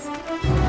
Podcast.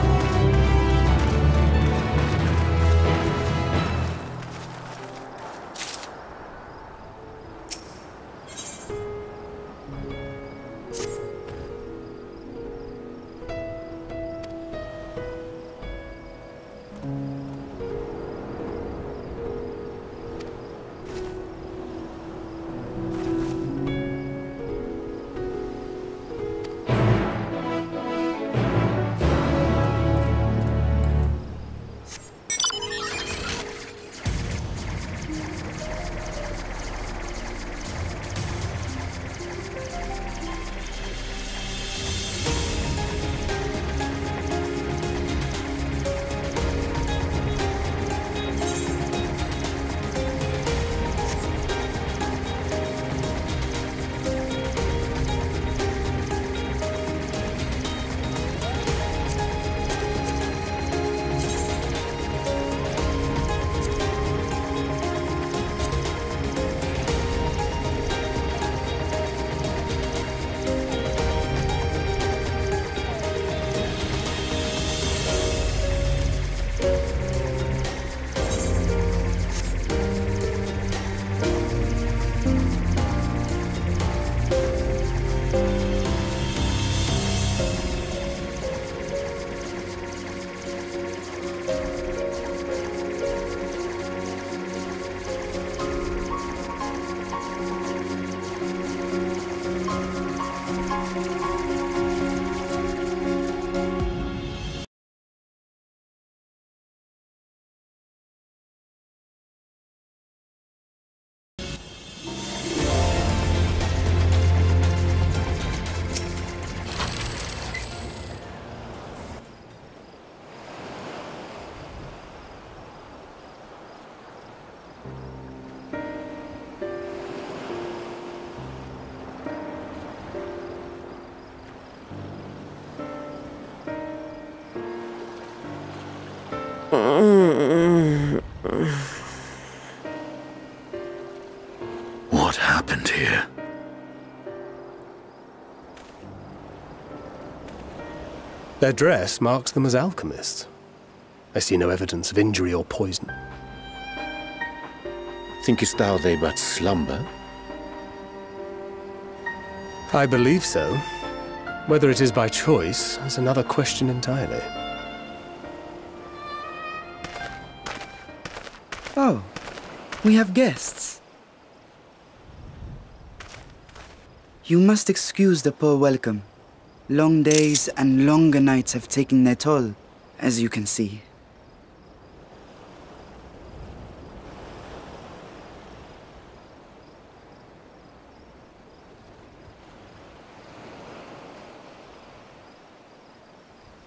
Their dress marks them as alchemists. I see no evidence of injury or poison. Thinkest thou they but slumber? I believe so. Whether it is by choice is another question entirely. Oh, we have guests. You must excuse the poor welcome. Long days and longer nights have taken their toll, as you can see.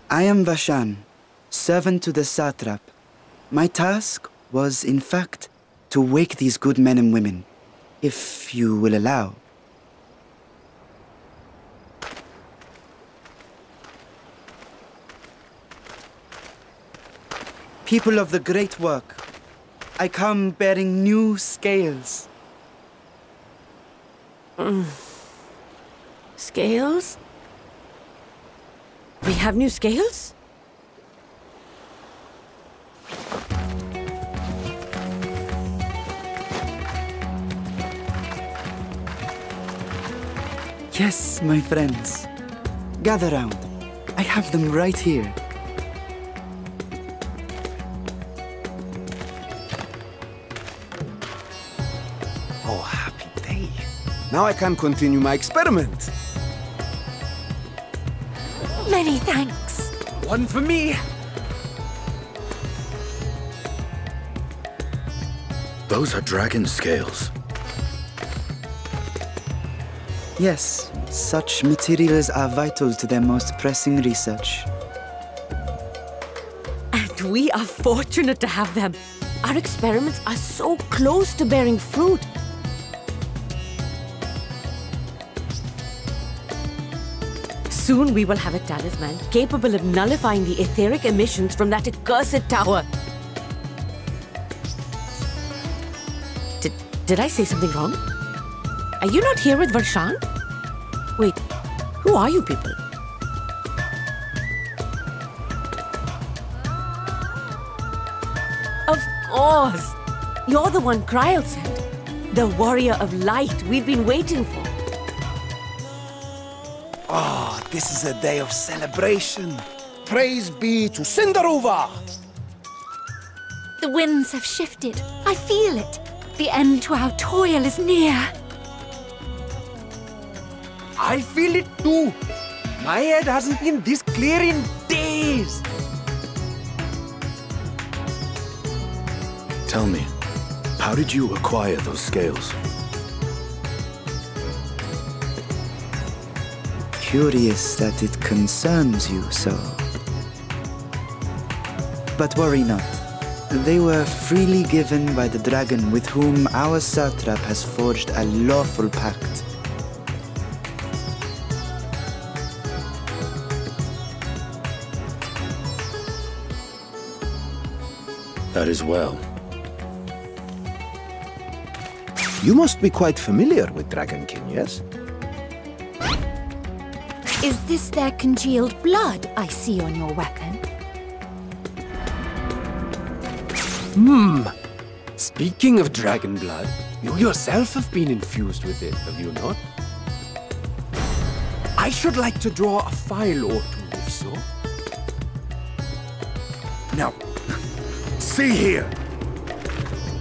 I am Varshahn, servant to the satrap. My task was, in fact, to wake these good men and women, if you will allow. People of the great work, I come bearing new scales. Scales? We have new scales? Yes, my friends. Gather round. I have them right here. Happy. Now I can continue my experiment. Many thanks. One for me. Those are dragon scales. Yes, such materials are vital to their most pressing research. And we are fortunate to have them. Our experiments are so close to bearing fruit. Soon we will have a talisman capable of nullifying the etheric emissions from that accursed tower. Did, did I say something wrong? Are you not here with Varshahn? Wait, who are you people? Of course! You're the one Krile sent. The warrior of light we've been waiting for. Ah, this is a day of celebration. Praise be to Cinderova! The winds have shifted. I feel it. The end to our toil is near. I feel it too. My head hasn't been this clear in days. Tell me, how did you acquire those scales? Curious that it concerns you so. But worry not. They were freely given by the dragon with whom our satrap has forged a lawful pact. That is well. You must be quite familiar with Dragonkin, yes? Is this their congealed blood I see on your weapon? Hmm. Speaking of dragon blood, you yourself have been infused with it, have you not? I should like to draw a file or two, if so. Now, see here.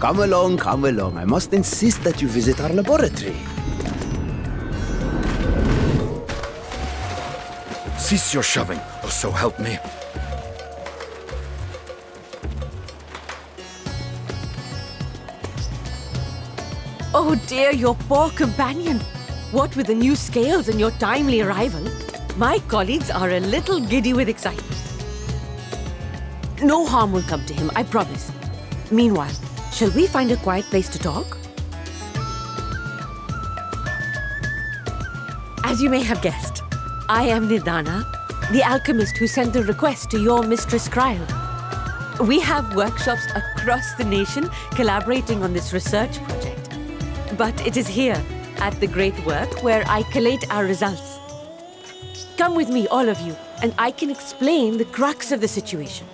Come along, come along. I must insist that you visit our laboratory. Cease your shoving, or so help me. Oh dear, your poor companion. What with the new scales and your timely arrival, my colleagues are a little giddy with excitement. No harm will come to him, I promise. Meanwhile, shall we find a quiet place to talk? As you may have guessed, I am Nidana, the alchemist who sent the request to your Mistress Krile. We have workshops across the nation collaborating on this research project. But it is here, at the Great Work, where I collate our results. Come with me, all of you, and I can explain the crux of the situation.